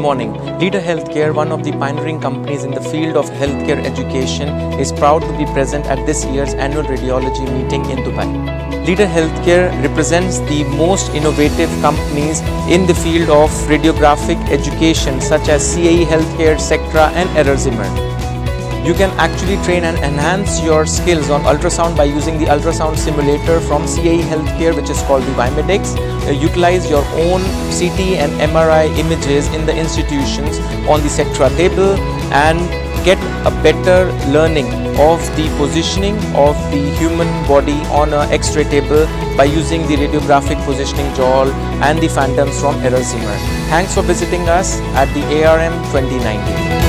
morning. Leader Healthcare, one of the pioneering companies in the field of healthcare education, is proud to be present at this year's annual radiology meeting in Dubai. Leader Healthcare represents the most innovative companies in the field of radiographic education such as CAE Healthcare, Sectra and Erler Zimmer you can actually train and enhance your skills on ultrasound by using the ultrasound simulator from CAE Healthcare which is called the Vimedix. Uh, utilize your own CT and MRI images in the institutions on the Sectra table and get a better learning of the positioning of the human body on an X-ray table by using the radiographic positioning JAWL and the phantoms from Erler Zimmer. Thanks for visiting us at the ARM 2019.